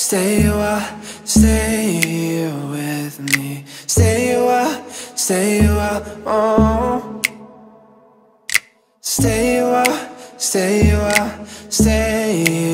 stay a while, stay here with me. Stay a while, stay a while, oh. Stay a while, stay a while, stay